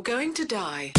You're going to die.